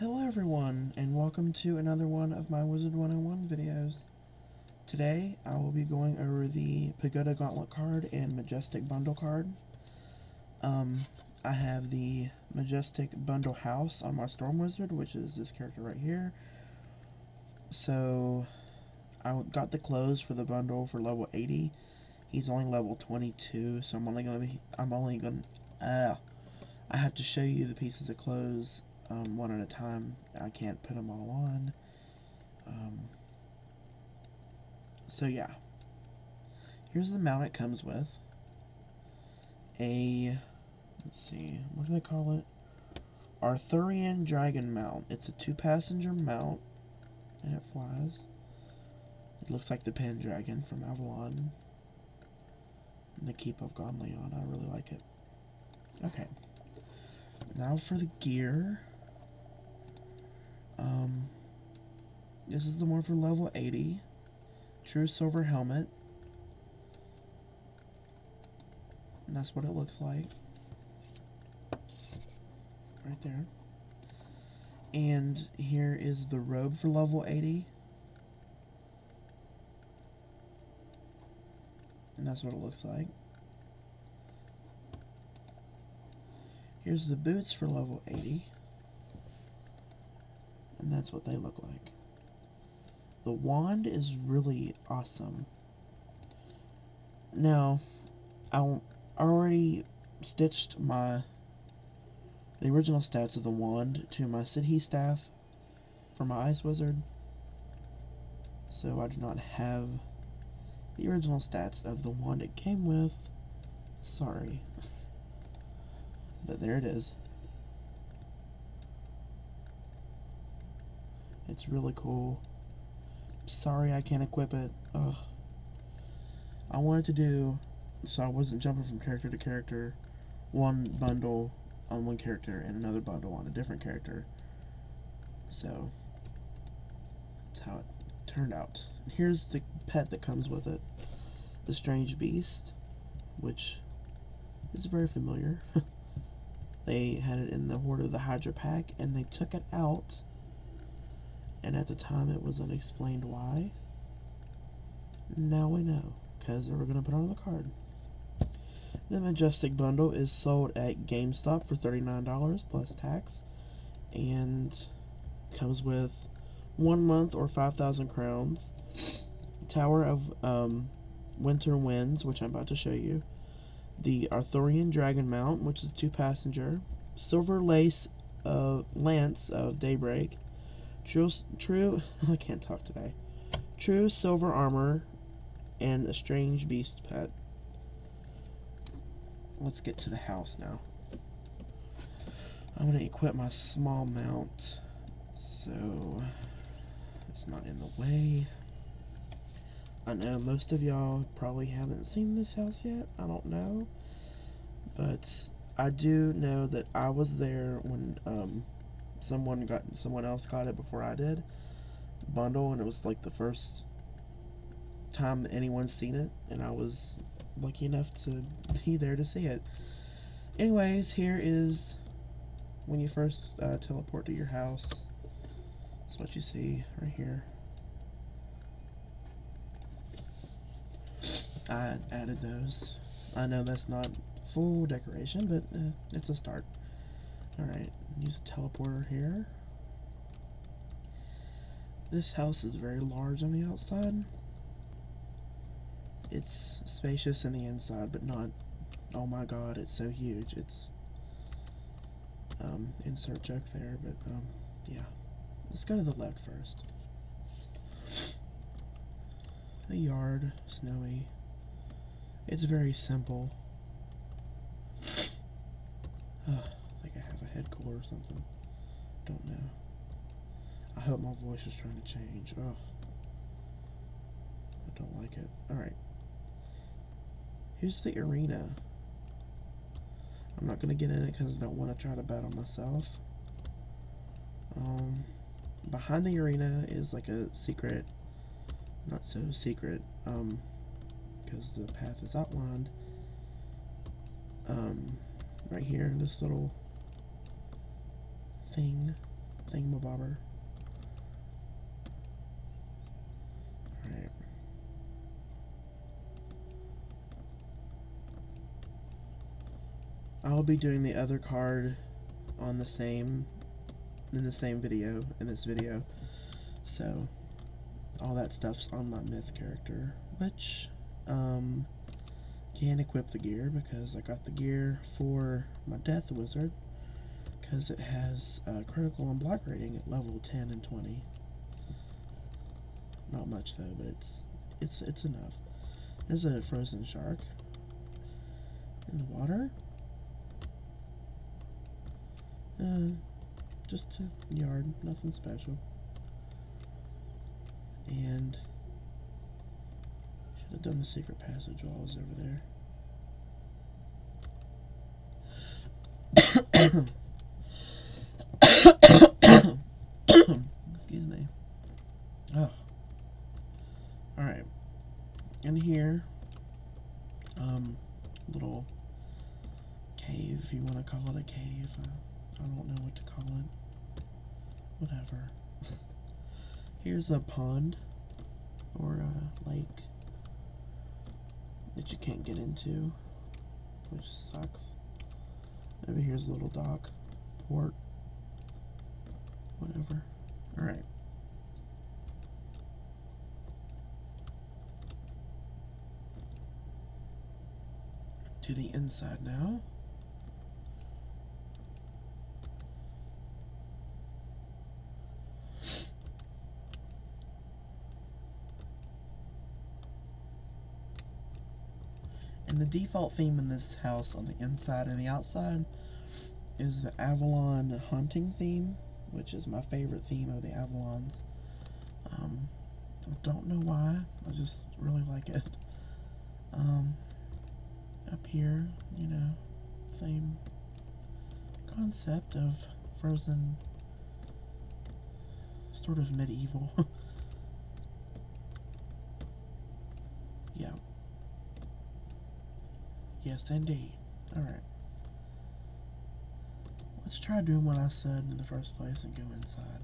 Hello everyone, and welcome to another one of my Wizard 101 videos. Today, I will be going over the Pagoda Gauntlet card and Majestic Bundle card. Um, I have the Majestic Bundle House on my Storm Wizard, which is this character right here. So, I got the clothes for the bundle for level 80. He's only level 22, so I'm only gonna be, I'm only gonna, uh, I have to show you the pieces of clothes um, one at a time. I can't put them all on. Um, so yeah, here's the mount it comes with. A, let's see, what do they call it? Arthurian Dragon Mount. It's a two-passenger mount, and it flies. It looks like the Pendragon from Avalon. And the Keep of Gonleon. I really like it. Okay. Now for the gear. Um, this is the one for level 80. True silver helmet. And that's what it looks like. Right there. And here is the robe for level 80. And that's what it looks like. Here's the boots for level 80. And that's what they look like. The wand is really awesome. Now, I already stitched my the original stats of the wand to my Sidhe staff for my Ice Wizard. So I do not have the original stats of the wand it came with. Sorry. But there it is. It's really cool. Sorry I can't equip it. Ugh. I wanted to do so I wasn't jumping from character to character, one bundle on one character and another bundle on a different character. So that's how it turned out. Here's the pet that comes with it. The Strange Beast, which is very familiar. they had it in the Horde of the Hydra pack and they took it out and at the time it was unexplained why. Now we know, because they were going to put on the card. The Majestic Bundle is sold at GameStop for $39 plus tax, and comes with one month or 5,000 crowns, Tower of um, Winter Winds, which I'm about to show you, the Arthurian Dragon Mount, which is two passenger, Silver Lace Lance of Daybreak, True, true, I can't talk today. True silver armor and a strange beast pet. Let's get to the house now. I'm gonna equip my small mount so it's not in the way. I know most of y'all probably haven't seen this house yet. I don't know. But I do know that I was there when um, someone got someone else got it before I did bundle and it was like the first time anyone's seen it and I was lucky enough to be there to see it. Anyways here is when you first uh, teleport to your house. That's what you see right here. I added those. I know that's not full decoration but uh, it's a start alright use a teleporter here. This house is very large on the outside. It's spacious in the inside, but not, oh my god, it's so huge. It's, um, insert joke there, but, um, yeah. Let's go to the left first. A yard, snowy. It's very simple. core or something. Don't know. I hope my voice is trying to change. Ugh. I don't like it. Alright. Here's the arena. I'm not going to get in it because I don't want to try to battle myself. Um, behind the arena is like a secret, not so secret, um, because the path is outlined. Um, right here, this little thing. thingamabobber. Alright. I'll be doing the other card on the same in the same video in this video so all that stuff's on my myth character which um can equip the gear because I got the gear for my death wizard because it has uh, critical and block rating at level 10 and 20 not much though but it's it's it's enough there's a frozen shark in the water uh, just a yard, nothing special. And should have done the secret passage while I was over there. Excuse me. Oh. Alright. In here, um, little cave, if you want to call it a cave. Uh, I don't know what to call it. Whatever. Here's a pond or a lake that you can't get into, which sucks. Over here's a little dock, port, whatever. Alright. To the inside now. And the default theme in this house on the inside and the outside is the Avalon hunting theme, which is my favorite theme of the Avalons. Um, I don't know why, I just really like it. Um, up here, you know, same concept of frozen, sort of medieval. yeah. Yes, indeed. Alright. Let's try doing what I said in the first place and go inside.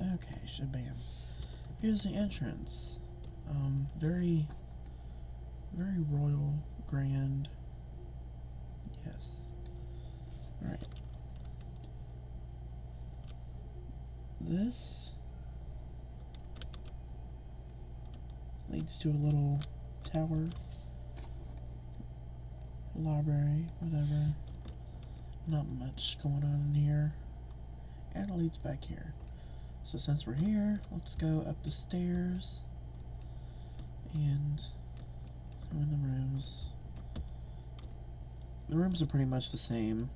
Okay, shabam. Here's the entrance. Um, very, very royal, grand. Yes. Alright. This leads to a little tower, library, whatever. Not much going on in here. And it leads back here. So since we're here, let's go up the stairs and go in the rooms. The rooms are pretty much the same.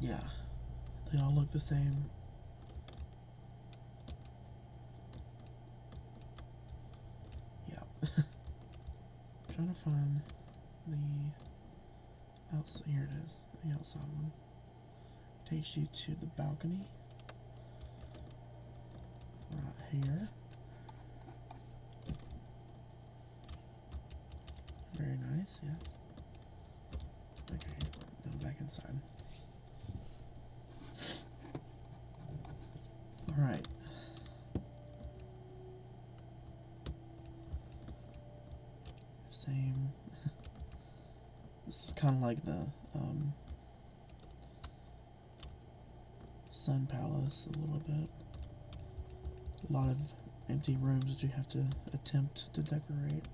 Yeah, they all look the same. Find the outside. Here it is, the outside one. Takes you to the balcony. Right here. Very nice, yes. Okay, now back inside. Alright. same. this is kind of like the um, Sun Palace a little bit. A lot of empty rooms that you have to attempt to decorate.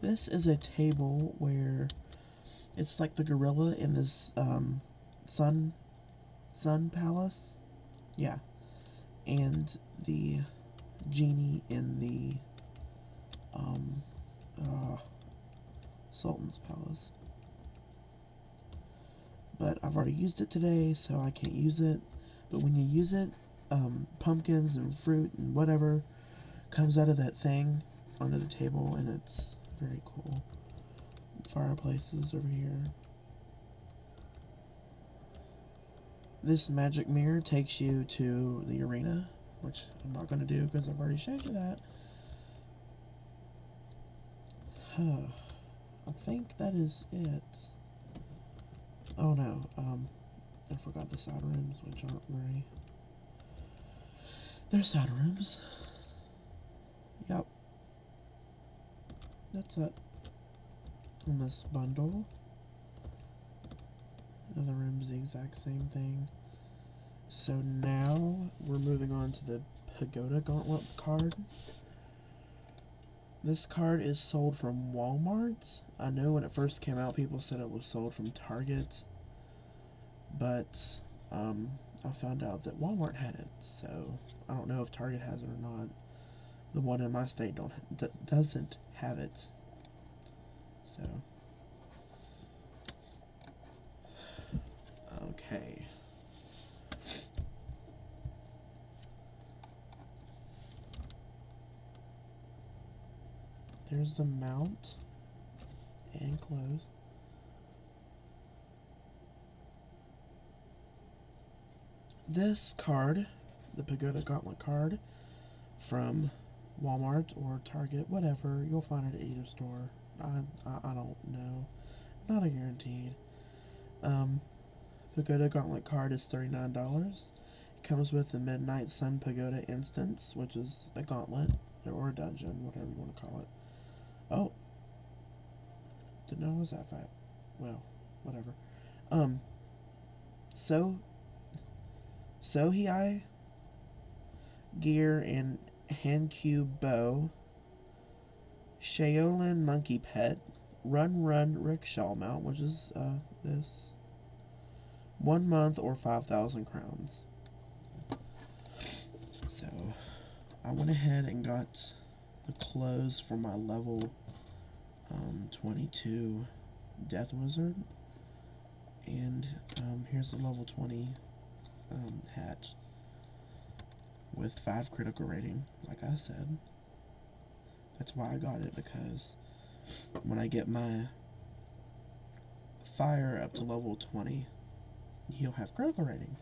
This is a table where it's like the gorilla in this um, sun sun palace. Yeah, and the genie in the um, uh, Sultan's Palace. But I've already used it today, so I can't use it. But when you use it, um, pumpkins and fruit and whatever comes out of that thing onto the table, and it's very cool. Fireplaces over here. this magic mirror takes you to the arena, which I'm not going to do because I've already showed you that. I think that is it. Oh no, um, I forgot the side rooms, which aren't very... They're side rooms. Yep. That's it. On this bundle. Another room's the exact same thing. So now we're moving on to the Pagoda Gauntlet card. This card is sold from Walmart. I know when it first came out people said it was sold from Target. But um, I found out that Walmart had it. So I don't know if Target has it or not. The one in my state don't doesn't have it. So okay. There's the mount and close. This card, the Pagoda Gauntlet card, from Walmart or Target, whatever, you'll find it at either store. I, I, I don't know. Not a guaranteed. Um, Pagoda Gauntlet card is $39. It comes with the Midnight Sun Pagoda instance, which is a gauntlet, or a dungeon, whatever you want to call it. Oh. Didn't know it was that fat. Well, whatever. Um, so, Sohei. gear and Hankyu bow, Shaolin monkey pet, Run Run rickshaw mount, which is uh, this, one month or 5,000 crowns. So, I went ahead and got the clothes for my level um, 22 Death Wizard. And um, here's the level 20 um, hat with 5 critical rating, like I said. That's why I got it, because when I get my fire up to level 20, he'll have critical rating.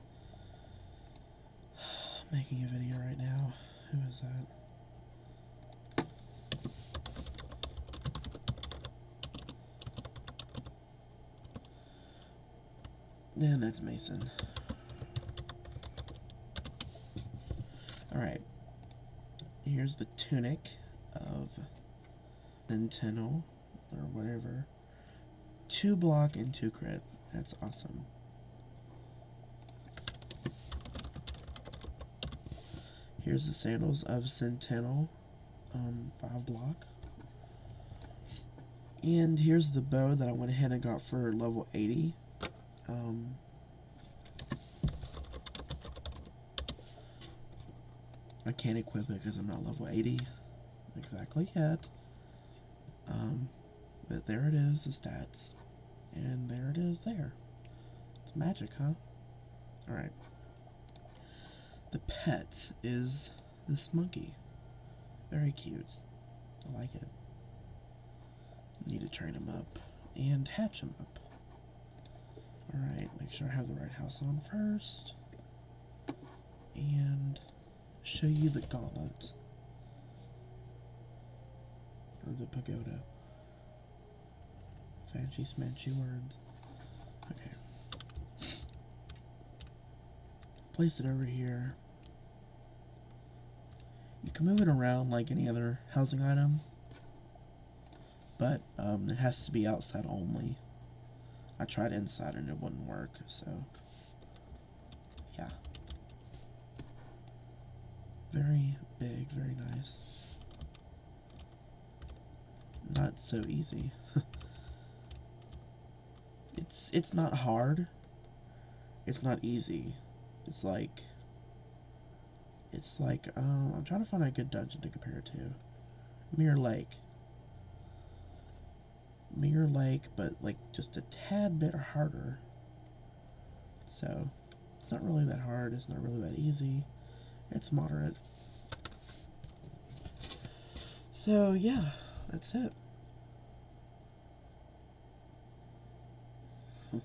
Making a video right now. Who is that? And that's Mason. Alright. Here's the tunic of Sentinel, or whatever. Two block and two crit. That's awesome. Here's the sandals of Sentinel, um, five block. And here's the bow that I went ahead and got for level 80. Um, I can't equip it because I'm not level 80 exactly yet. Um, but there it is, the stats. And there it is there. It's magic, huh? Alright. The pet is this monkey. Very cute. I like it. Need to train him up and hatch him up. Alright, make sure I have the right house on first. And show you the gauntlet. Or the pagoda. Fancy smanchy words. Okay. Place it over here. You can move it around like any other housing item, but um, it has to be outside only. I tried inside and it wouldn't work, so yeah. Very big, very nice. Not so easy. it's it's not hard. It's not easy. It's like it's like um, I'm trying to find a good dungeon to compare it to. Mirror Lake. Mirror Lake, but like just a tad bit harder. So, it's not really that hard, it's not really that easy. It's moderate. So, yeah, that's it.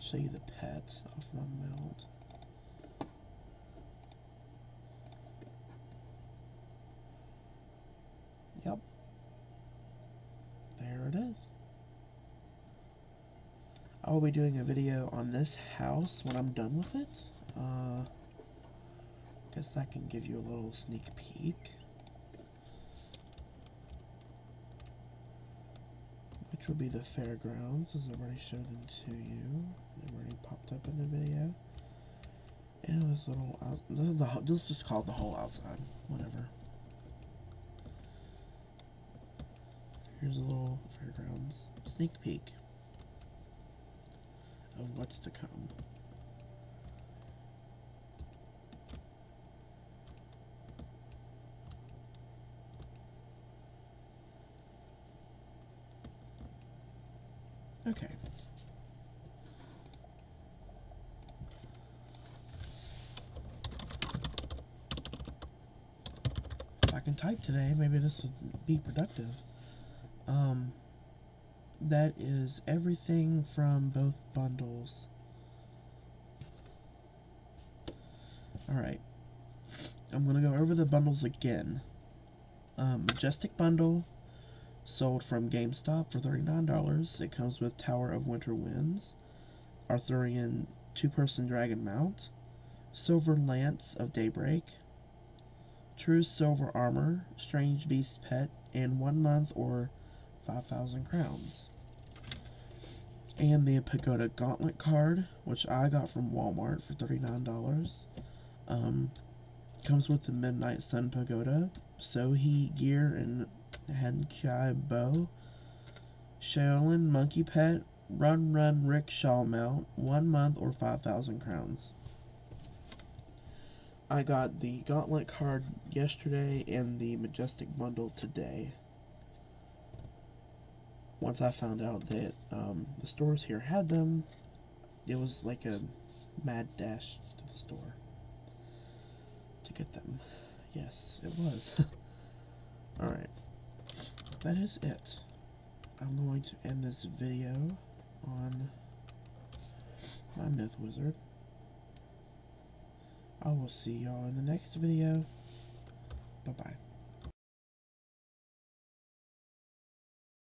show you the pet off my mount. Yep. There it is. I will be doing a video on this house when I'm done with it. Uh, guess I can give you a little sneak peek. Which would be the fairgrounds, as I've already showed them to you. They've already popped up in the video. And this little, out, the, the, let's just call it the whole outside, whatever. Here's a little fairgrounds sneak peek of what's to come. Okay. I can type today, maybe this would be productive. Um, that is everything from both bundles. Alright. I'm going to go over the bundles again. Um, Majestic Bundle sold from GameStop for $39. It comes with Tower of Winter Winds, Arthurian two-person dragon mount, Silver Lance of Daybreak, True Silver Armor, Strange Beast Pet, and one month or 5,000 crowns. And the Pagoda Gauntlet card, which I got from Walmart for $39. Um, comes with the Midnight Sun Pagoda, Sohei gear, and Hankyu bow. Shaolin Monkey Pet, Run Run Rickshaw mount, one month or 5,000 crowns. I got the Gauntlet card yesterday and the Majestic bundle today once I found out that um, the stores here had them, it was like a mad dash to the store to get them. Yes, it was. Alright, that is it. I'm going to end this video on my Myth Wizard. I will see y'all in the next video. Bye-bye.